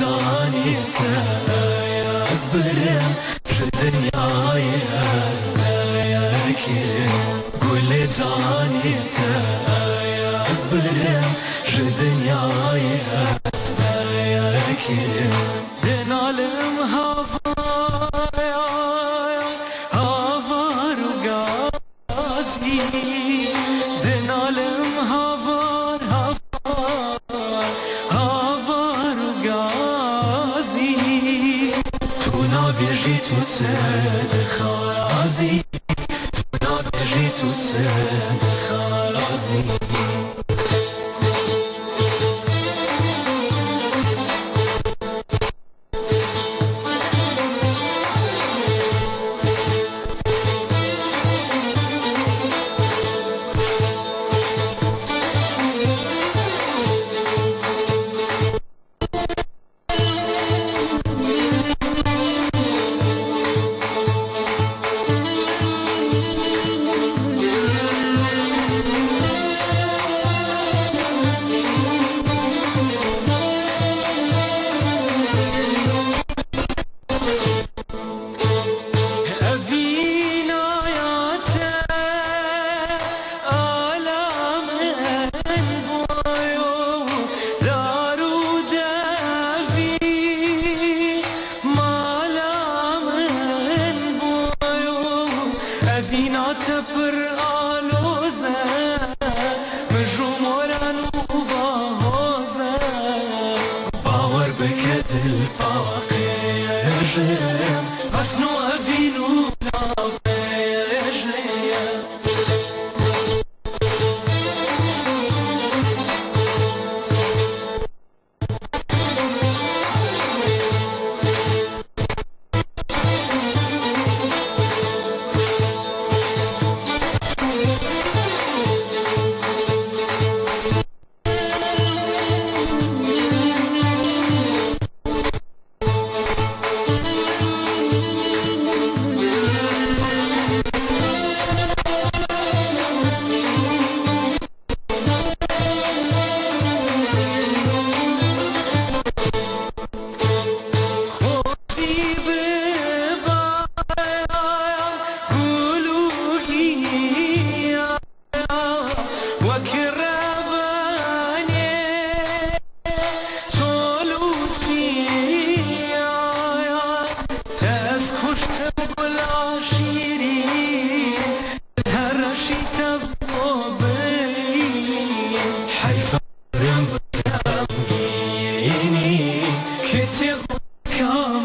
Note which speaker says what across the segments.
Speaker 1: saniye دونا بيجي تسد خلاصي دونا بيجي تسد خلاصي Inat pır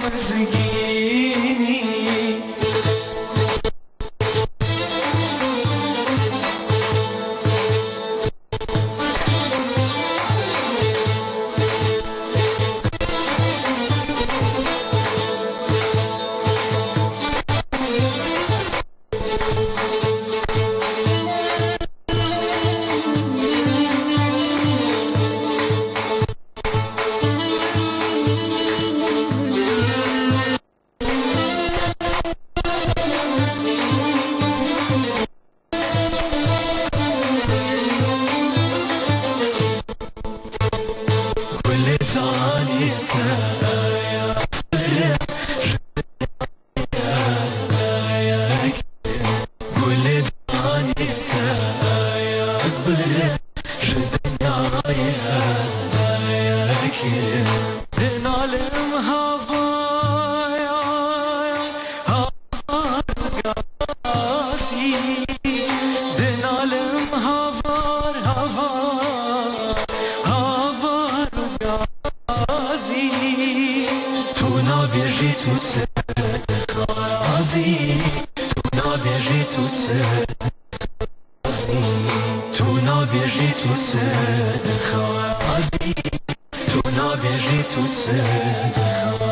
Speaker 1: perseguir. Benim halim ha bierze tout seul. Razi, tu na bierze tout seul. Tu na bierze tout seul. Razi, tu na tout seul.